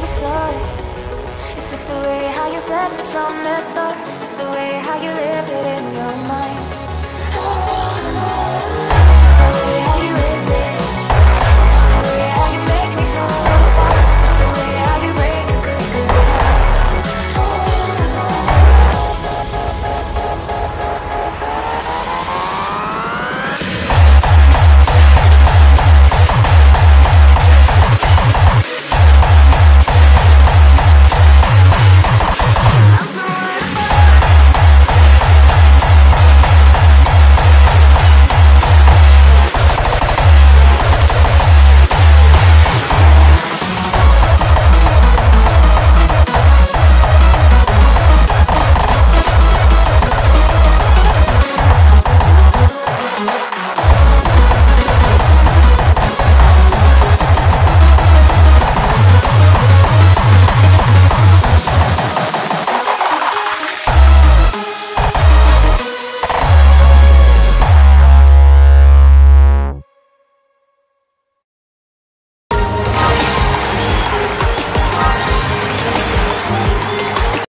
how saw it? Is this the way how you planned it from the start? Is this the way how you lived it in your mind?